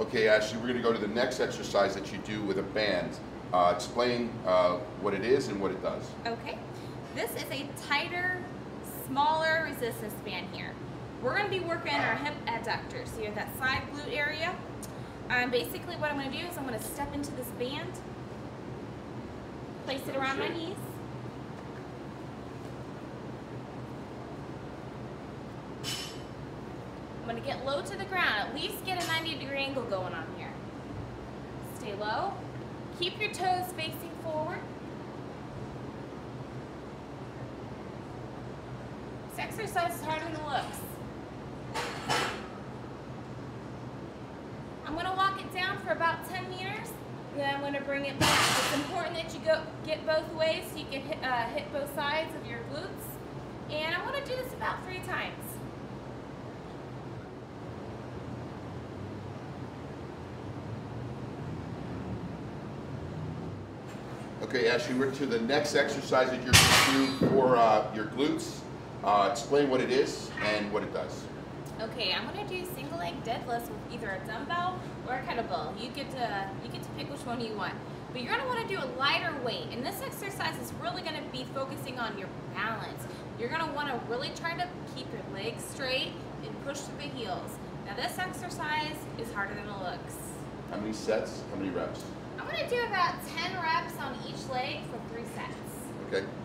Okay, Ashley, we're going to go to the next exercise that you do with a band. Uh, explain uh, what it is and what it does. Okay, this is a tighter, smaller resistance band here. We're going to be working our hip adductors, so you have that side glute area. Um, basically what I'm going to do is I'm going to step into this band, place it around my knees, I'm going to get low to the ground, at least get a 90 degree angle going on here. Stay low. Keep your toes facing forward. This exercise is harder than it looks. I'm going to walk it down for about 10 meters, then I'm going to bring it back. It's important that you go get both ways so you can hit, uh, hit both sides of your glutes. And I'm going to do this about three times. Okay, Ashley, we're to the next exercise that you're going to do for uh, your glutes. Uh, explain what it is and what it does. Okay, I'm gonna do single leg deadlifts with either a dumbbell or a kettlebell. You get to you get to pick which one you want. But you're gonna want to do a lighter weight, and this exercise is really gonna be focusing on your balance. You're gonna want to really try to keep your legs straight and push through the heels. Now this exercise is harder than it looks. How many sets? How many reps? I'm gonna do about 10 reps on each leg for three sets. Okay,